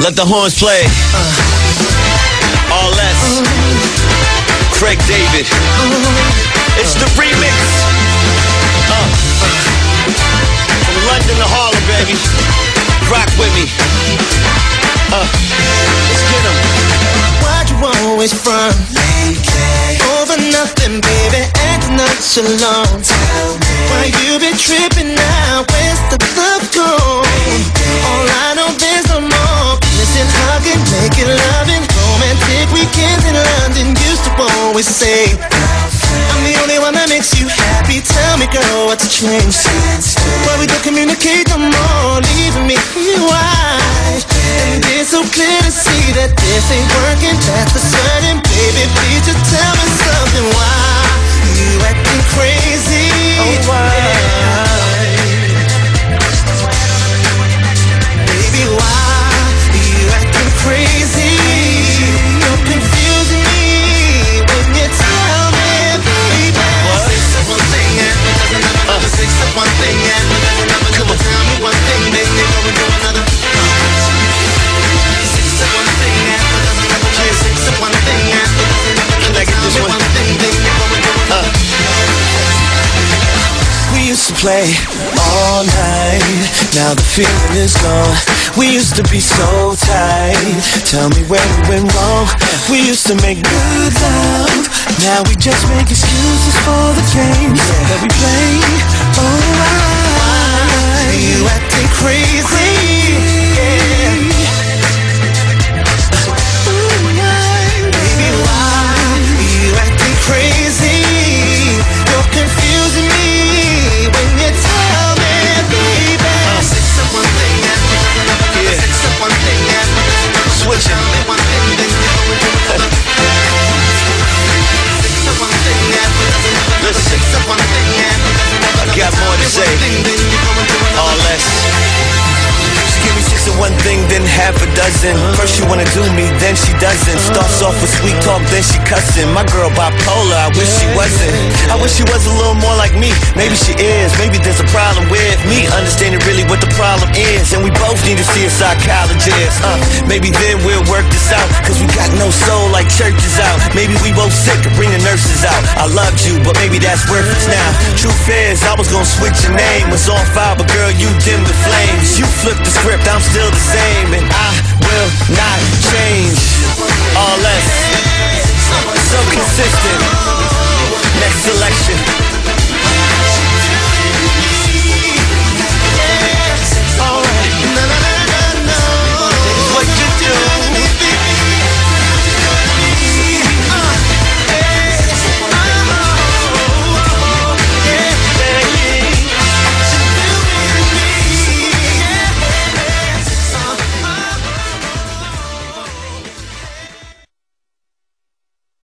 Let the horns play. R-Les. Craig David. It's the remix. Uh. From London to Harlem, baby. Rock with me. Uh. Let's get 'em. Why'd you always front? Over nothing, baby, acting nonchalant. Why you been tripping now? Where's the love I'm the only one that makes you happy. Tell me, girl, what's changed? Why we don't communicate no more? Leaving me why? And it's so clear to see that this ain't working. That's for certain, play all night. Now the feeling is gone. We used to be so tight. Tell me where we went wrong. We used to make good love. Now we just make excuses for the games that we play. Half a dozen. First she wanna do me, then she doesn't. Starts off with sweet talk, then she cussing. My girl bipolar, I wish she wasn't. I wish she was a little more like me. Maybe she is, maybe there's a problem with me understanding really what the problem is. And we both need to see a psychologist. Uh, maybe then we'll work this out, cause we got no soul like churches out. Maybe we both sick of bringing nurses out. I loved you, but maybe that's worthless now. Truth is, I was gonna switch your name. Was on fire, but girl, you dimmed the flames. You flipped the script, I'm still the same. And